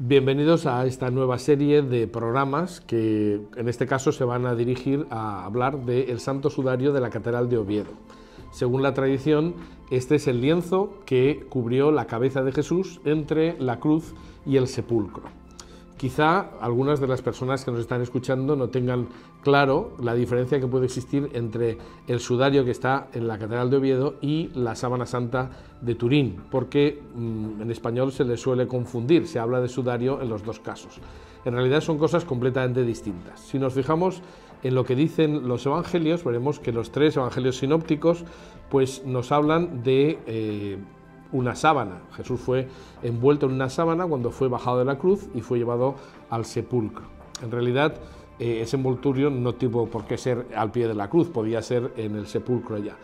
Bienvenidos a esta nueva serie de programas que en este caso se van a dirigir a hablar del Santo Sudario de la Catedral de Oviedo. Según la tradición, este es el lienzo que cubrió la cabeza de Jesús entre la cruz y el sepulcro. Quizá algunas de las personas que nos están escuchando no tengan claro la diferencia que puede existir entre el sudario que está en la Catedral de Oviedo y la sábana santa de Turín, porque mm, en español se le suele confundir, se habla de sudario en los dos casos. En realidad son cosas completamente distintas. Si nos fijamos en lo que dicen los evangelios, veremos que los tres evangelios sinópticos pues, nos hablan de... Eh, una sábana. Jesús fue envuelto en una sábana cuando fue bajado de la cruz y fue llevado al sepulcro. En realidad, eh, ese envoltorio no tuvo por qué ser al pie de la cruz, podía ser en el sepulcro ya.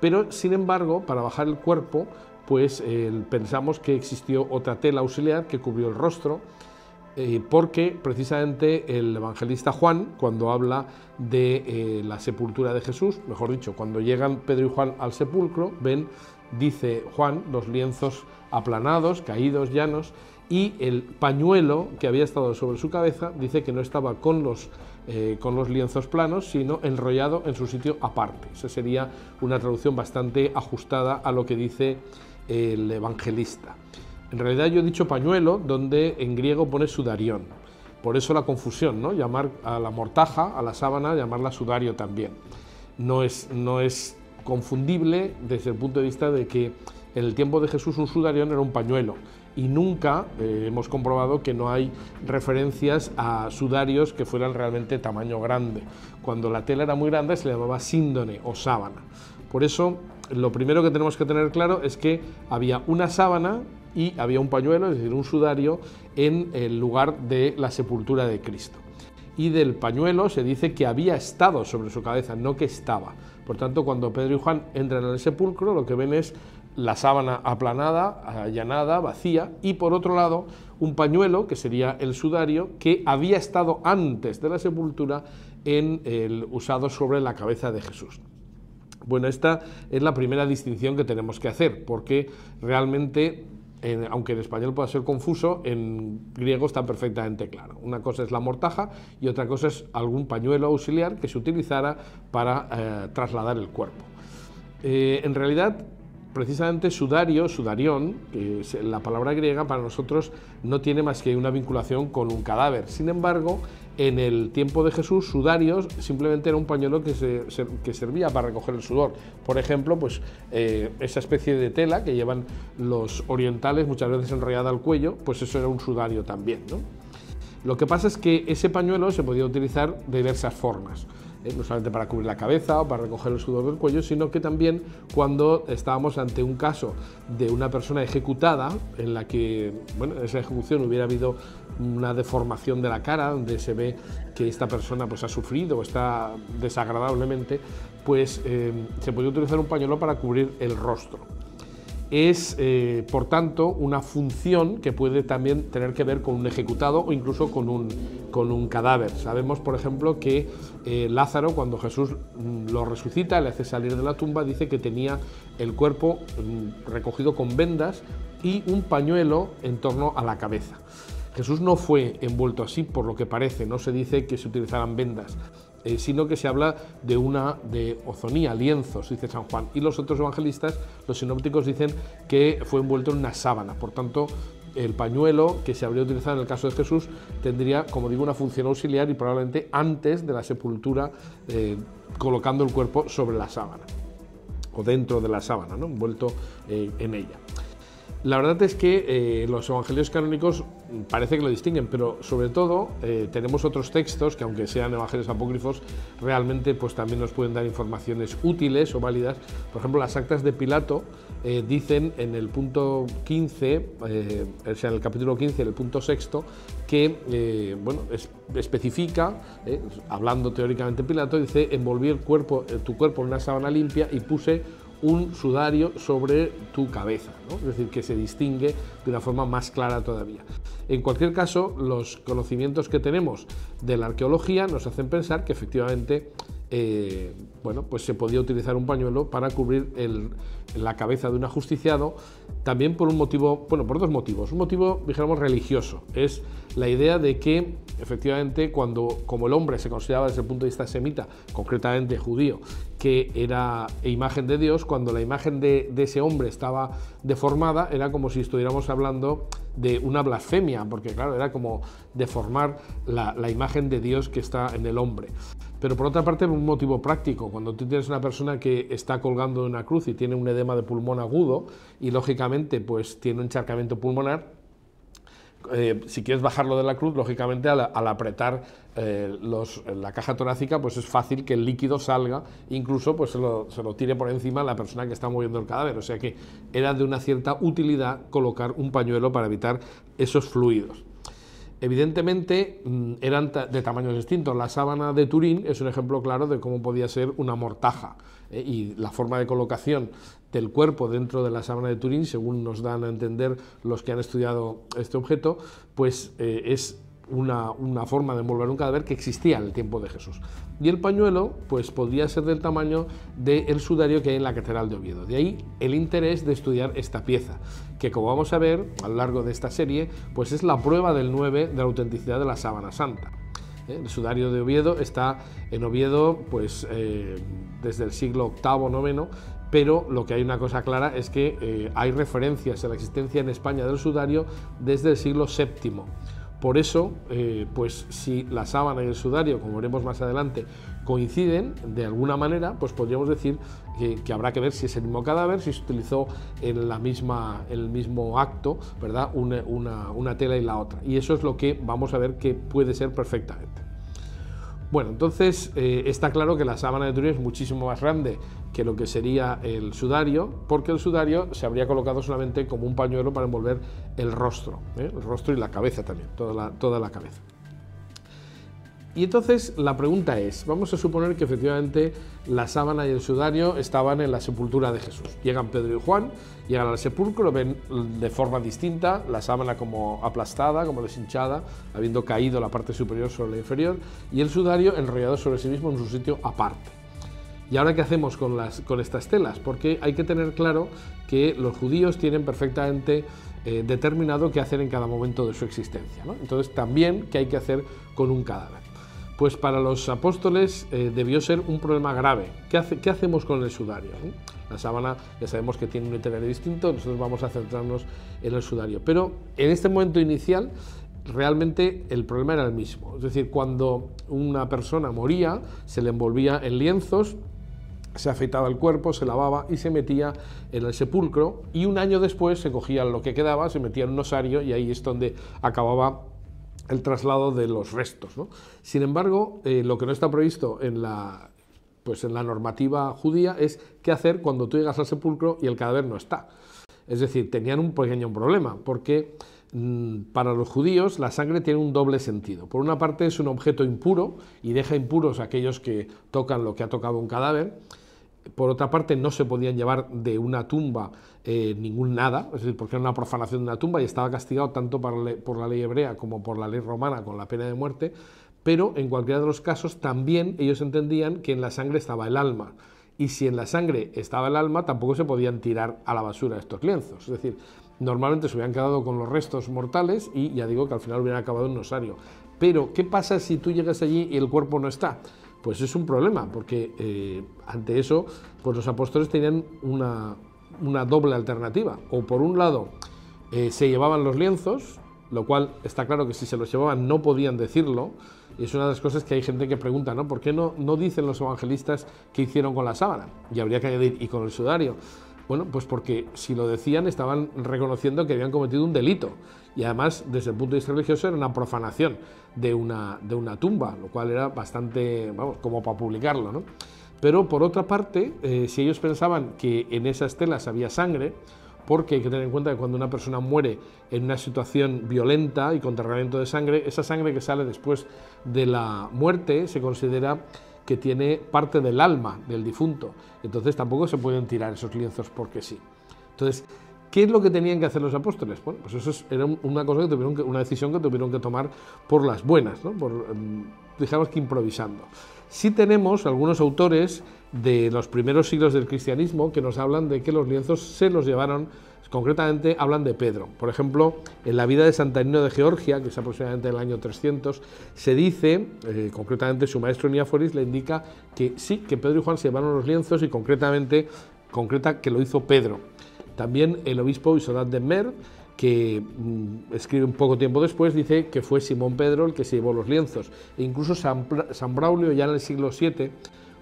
Pero, sin embargo, para bajar el cuerpo, pues pensamos que existió otra tela auxiliar que cubrió el rostro, eh, porque precisamente el evangelista Juan, cuando habla de eh, la sepultura de Jesús, mejor dicho, cuando llegan Pedro y Juan al sepulcro, ven dice Juan, los lienzos aplanados, caídos, llanos, y el pañuelo que había estado sobre su cabeza dice que no estaba con los, eh, con los lienzos planos, sino enrollado en su sitio aparte. Esa sería una traducción bastante ajustada a lo que dice el evangelista. En realidad yo he dicho pañuelo, donde en griego pone sudarión. Por eso la confusión, ¿no? Llamar a la mortaja, a la sábana, llamarla sudario también. No es, no es confundible desde el punto de vista de que en el tiempo de Jesús un sudarión era un pañuelo y nunca eh, hemos comprobado que no hay referencias a sudarios que fueran realmente tamaño grande. Cuando la tela era muy grande se le llamaba síndone o sábana. Por eso lo primero que tenemos que tener claro es que había una sábana y había un pañuelo, es decir, un sudario, en el lugar de la sepultura de Cristo y del pañuelo se dice que había estado sobre su cabeza, no que estaba. Por tanto, cuando Pedro y Juan entran en el sepulcro, lo que ven es la sábana aplanada, allanada, vacía, y por otro lado, un pañuelo, que sería el sudario, que había estado antes de la sepultura en el usado sobre la cabeza de Jesús. Bueno, esta es la primera distinción que tenemos que hacer, porque realmente aunque en español pueda ser confuso, en griego está perfectamente claro. Una cosa es la mortaja y otra cosa es algún pañuelo auxiliar que se utilizara para eh, trasladar el cuerpo. Eh, en realidad, precisamente sudario, sudarión, que es la palabra griega, para nosotros no tiene más que una vinculación con un cadáver. Sin embargo, en el tiempo de Jesús, sudarios simplemente era un pañuelo que, se, que servía para recoger el sudor. Por ejemplo, pues eh, esa especie de tela que llevan los orientales muchas veces enrollada al cuello, pues eso era un sudario también. ¿no? Lo que pasa es que ese pañuelo se podía utilizar de diversas formas. ¿Eh? no solamente para cubrir la cabeza o para recoger el sudor del cuello, sino que también cuando estábamos ante un caso de una persona ejecutada, en la que, bueno, en esa ejecución hubiera habido una deformación de la cara, donde se ve que esta persona pues, ha sufrido o está desagradablemente, pues eh, se podía utilizar un pañuelo para cubrir el rostro es, eh, por tanto, una función que puede también tener que ver con un ejecutado o incluso con un, con un cadáver. Sabemos, por ejemplo, que eh, Lázaro, cuando Jesús mm, lo resucita, le hace salir de la tumba, dice que tenía el cuerpo mm, recogido con vendas y un pañuelo en torno a la cabeza. Jesús no fue envuelto así, por lo que parece, no se dice que se utilizaran vendas. Eh, sino que se habla de una de ozonía, lienzos, dice San Juan. Y los otros evangelistas, los sinópticos, dicen que fue envuelto en una sábana. Por tanto, el pañuelo que se habría utilizado en el caso de Jesús tendría, como digo, una función auxiliar y probablemente antes de la sepultura, eh, colocando el cuerpo sobre la sábana o dentro de la sábana, ¿no? envuelto eh, en ella. La verdad es que eh, los evangelios canónicos parece que lo distinguen, pero sobre todo eh, tenemos otros textos que aunque sean evangelios apócrifos, realmente pues también nos pueden dar informaciones útiles o válidas. Por ejemplo, las actas de Pilato eh, dicen en el punto 15, o sea, en el capítulo 15, en el punto sexto, que bueno, especifica, hablando teóricamente Pilato, dice, envolví el cuerpo, tu cuerpo en una sábana limpia y puse un sudario sobre tu cabeza, es decir, que se distingue de una forma más clara todavía. En cualquier caso, los conocimientos que tenemos de la arqueología nos hacen pensar que efectivamente eh, bueno, pues se podía utilizar un pañuelo para cubrir la cabeza de un ajusticiado, también por un motivo, bueno, por dos motivos. Un motivo, dijéramos, religioso. Es la idea de que, efectivamente, cuando, como el hombre se consideraba desde el punto de vista semita, concretamente judío, que era imagen de Dios, cuando la imagen de, ese hombre estaba deformada, era como si estuviéramos hablando de una blasfemia, porque claro, era como deformar la, imagen de Dios que está en el hombre. Pero por otra parte, un motivo práctico, cuando tú tienes una persona que está colgando de una cruz y tiene un edema de pulmón agudo y lógicamente pues tiene un encharcamiento pulmonar, eh, si quieres bajarlo de la cruz, lógicamente al, apretar eh, la caja torácica, pues es fácil que el líquido salga, incluso pues se lo, se lo, tire por encima la persona que está moviendo el cadáver. O sea que era de una cierta utilidad colocar un pañuelo para evitar esos fluidos. Evidentemente mm, eran de tamaños distintos. La sábana de Turín es un ejemplo claro de cómo podía ser una mortaja eh, y la forma de colocación del cuerpo dentro de la sábana de Turín, según nos dan a entender los que han estudiado este objeto, pues eh, es una, forma de envolver un cadáver que existía en el tiempo de Jesús. Y el pañuelo, pues podría ser del tamaño del sudario que hay en la Catedral de Oviedo. De ahí el interés de estudiar esta pieza, que como vamos a ver a lo largo de esta serie, pues es la prueba del 9 de la autenticidad de la sábana santa. ¿eh? El sudario de Oviedo está en Oviedo pues, eh, desde el siglo VIII, IX, pero lo que hay una cosa clara es que eh, hay referencias a la existencia en España del sudario desde el siglo VII. Por eso, eh, pues si la sábana y el sudario, como veremos más adelante, coinciden de alguna manera, pues podríamos decir que, habrá que ver si es el mismo cadáver, si se utilizó en la misma, el mismo acto, ¿verdad? una tela y la otra. Y eso es lo que vamos a ver que puede ser perfectamente. Bueno, entonces eh, está claro que la sábana de Turín es muchísimo más grande que lo que sería el sudario, porque el sudario se habría colocado solamente como un pañuelo para envolver el rostro, ¿eh? el rostro y la cabeza también, toda toda la cabeza. Y entonces la pregunta es, vamos a suponer que efectivamente la sábana y el sudario estaban en la sepultura de Jesús. Llegan Pedro y Juan, llegan al sepulcro, ven de forma distinta, la sábana como aplastada, como deshinchada, habiendo caído la parte superior sobre la inferior, y el sudario enrollado sobre sí mismo en su sitio aparte. ¿Y ahora qué hacemos con, las, con estas telas? Porque hay que tener claro que los judíos tienen perfectamente eh, determinado qué hacer en cada momento de su existencia. Entonces también qué hay que hacer con un cadáver. Pues para los apóstoles eh, debió ser un problema grave. ¿Qué, hacemos con el sudario? La sábana ya sabemos que tiene un itinerario distinto, nosotros vamos a centrarnos en el sudario. Pero en este momento inicial realmente el problema era el mismo. Es decir, cuando una persona moría, se le envolvía en lienzos, se afeitaba el cuerpo, se lavaba y se metía en el sepulcro y un año después se cogía lo que quedaba, se metía en un osario y ahí es donde acababa el traslado de los restos. Sin embargo, eh, lo que no está previsto en la, pues en la normativa judía es qué hacer cuando tú llegas al sepulcro y el cadáver no está. Es decir, tenían un pequeño problema, porque mm, para los judíos la sangre tiene un doble sentido. Por una parte es un objeto impuro y deja impuros a aquellos que tocan lo que ha tocado un cadáver, por otra parte, no se podían llevar de una tumba eh, ningún nada, es decir, porque era una profanación de una tumba y estaba castigado tanto por la ley hebrea como por la ley romana con la pena de muerte, pero en cualquiera de los casos también ellos entendían que en la sangre estaba el alma. Y si en la sangre estaba el alma, tampoco se podían tirar a la basura estos lienzos. Es decir, normalmente se hubieran quedado con los restos mortales y ya digo que al final hubieran acabado en un osario. Pero, ¿qué pasa si tú llegas allí y el cuerpo no está? Pues es un problema, porque eh, ante eso, pues los apóstoles tenían una, doble alternativa. O por un lado, eh, se llevaban los lienzos, lo cual está claro que si se los llevaban no podían decirlo, y es una de las cosas que hay gente que pregunta, ¿no? ¿Por qué no, no dicen los evangelistas qué hicieron con la sábana? Y habría que añadir, y con el sudario. Bueno, pues porque si lo decían estaban reconociendo que habían cometido un delito y además desde el punto de vista religioso era una profanación de una, de una tumba, lo cual era bastante, vamos, como para publicarlo, ¿no? Pero por otra parte, eh, si ellos pensaban que en esas telas había sangre, porque hay que tener en cuenta que cuando una persona muere en una situación violenta y con derramamiento de sangre, esa sangre que sale después de la muerte se considera que tiene parte del alma del difunto. Entonces tampoco se pueden tirar esos lienzos porque sí. Entonces, ¿qué es lo que tenían que hacer los apóstoles? Bueno, pues eso era una cosa que tuvieron una decisión que tuvieron que tomar por las buenas, ¿no? por, em, digamos que improvisando. Sí tenemos algunos autores de los primeros siglos del cristianismo que nos hablan de que los lienzos se los llevaron, concretamente hablan de Pedro. Por ejemplo, en la vida de Santanino de Georgia, que es aproximadamente el año 300, se dice, eh, concretamente su maestro Niáforis le indica que sí, que Pedro y Juan se llevaron los lienzos y concretamente concreta que lo hizo Pedro. También el obispo Isodat de Mer que mm, escribe un poco tiempo después, dice que fue Simón Pedro el que se llevó los lienzos. E incluso San, Braulio, ya en el siglo VII,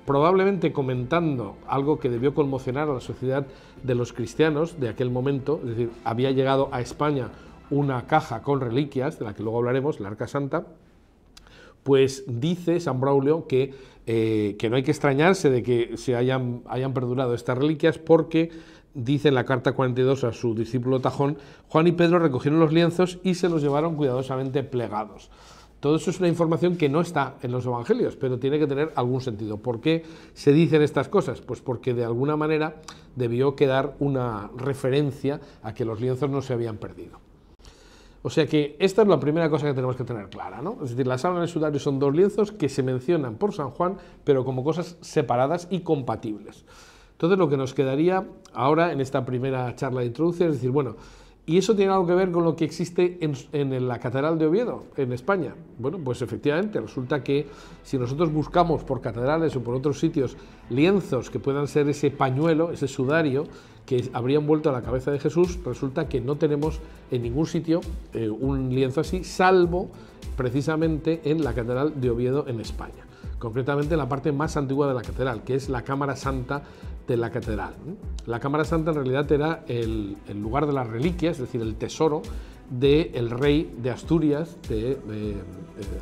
probablemente comentando algo que debió conmocionar a la sociedad de los cristianos de aquel momento, es decir, había llegado a España una caja con reliquias, de la que luego hablaremos, la Arca Santa, pues dice San Braulio que, eh, que no hay que extrañarse de que se hayan perdurado estas reliquias porque dice en la carta 42 a su discípulo Tajón, Juan y Pedro recogieron los lienzos y se los llevaron cuidadosamente plegados. Todo eso es una información que no está en los evangelios, pero tiene que tener algún sentido. ¿Por qué se dicen estas cosas? Pues porque de alguna manera debió quedar una referencia a que los lienzos no se habían perdido. O sea que esta es la primera cosa que tenemos que tener clara, ¿no? Es decir, las sábanas y sudario son dos lienzos que se mencionan por San Juan, pero como cosas separadas y compatibles. Entonces lo que nos quedaría ahora en esta primera charla de introducción es decir, bueno, ¿y eso tiene algo que ver con lo que existe en, la Catedral de Oviedo, en España? Bueno, pues efectivamente, resulta que si nosotros buscamos por catedrales o por otros sitios lienzos que puedan ser ese pañuelo, ese sudario, que habría envuelto a la cabeza de Jesús, resulta que no tenemos en ningún sitio eh, un lienzo así, salvo precisamente en la Catedral de Oviedo en España concretamente en la parte más antigua de la catedral, que es la Cámara Santa de la catedral. La Cámara Santa en realidad era el, lugar de las reliquias, es decir, el tesoro del rey de Asturias, de, eh,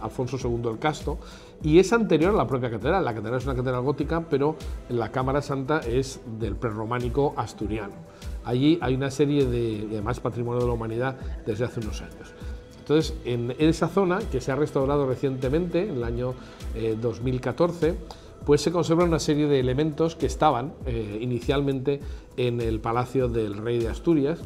Alfonso II el Casto, y es anterior a la propia catedral. La catedral es una catedral gótica, pero la Cámara Santa es del prerrománico asturiano. Allí hay una serie de, además patrimonio de la humanidad desde hace unos años. Entonces, en esa zona, que se ha restaurado recientemente, en el año 2014, eh, pues se conservan una serie de elementos que estaban eh, inicialmente en el Palacio del Rey de Asturias.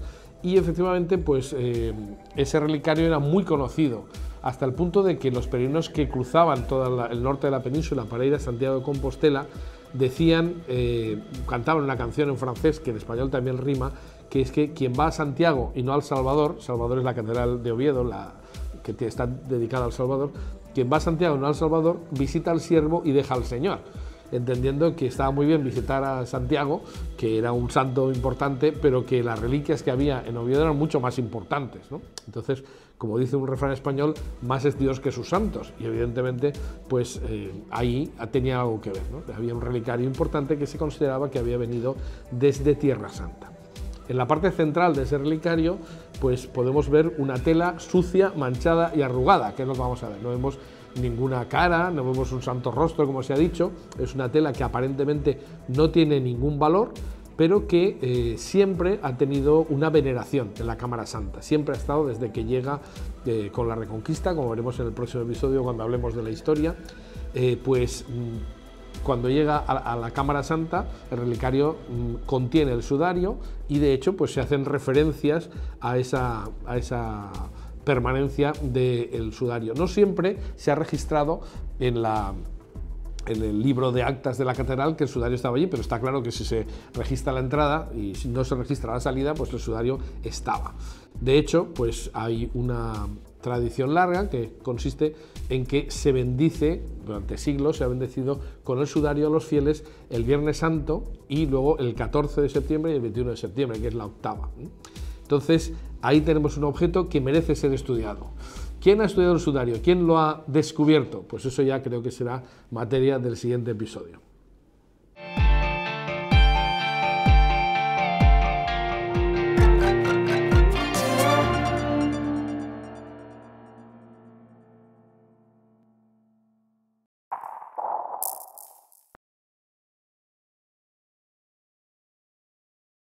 Y efectivamente pues eh, ese relicario era muy conocido hasta el punto de que los peregrinos que cruzaban todo el norte de la península para ir a Santiago de Compostela decían, cantaban una canción en francés que en español también rima, que es que quien va a Santiago y no al Salvador, Salvador es la catedral de Oviedo, que está dedicada al Salvador, quien va a Santiago no al Salvador, visita al siervo y deja al Señor entendiendo que estaba muy bien visitar a Santiago, que era un santo importante, pero que las reliquias que había en Oviedo eran mucho más importantes. Entonces, como dice un refrán español, más es Dios que sus santos. Y evidentemente, pues eh, ahí tenía algo que ver. Había un relicario importante que se consideraba que había venido desde Tierra Santa. En la parte central de ese relicario, pues podemos ver una tela sucia, manchada y arrugada, que que vamos a ver. No vemos ninguna cara, no vemos un santo rostro, como se ha dicho. Es una tela que aparentemente no tiene ningún valor, pero que eh, siempre ha tenido una veneración en la Cámara Santa. Siempre ha estado desde que llega eh, con la Reconquista, como veremos en el próximo episodio cuando hablemos de la historia, eh, pues mm, cuando llega a, la Cámara Santa, el relicario mm, contiene el sudario y de hecho pues se hacen referencias a esa, a esa permanencia del sudario. No siempre se ha registrado en la en el libro de actas de la catedral que el sudario estaba allí, pero está claro que si se registra la entrada y si no se registra la salida, pues el sudario estaba. De hecho, pues hay una tradición larga que consiste en que se bendice, durante siglos se ha bendecido con el sudario a los fieles el Viernes Santo y luego el 14 de septiembre y el 21 de septiembre, que es la octava. Entonces, ahí tenemos un objeto que merece ser estudiado. ¿Quién ha estudiado el sudario? ¿Quién lo ha descubierto? Pues eso ya creo que será materia del siguiente episodio.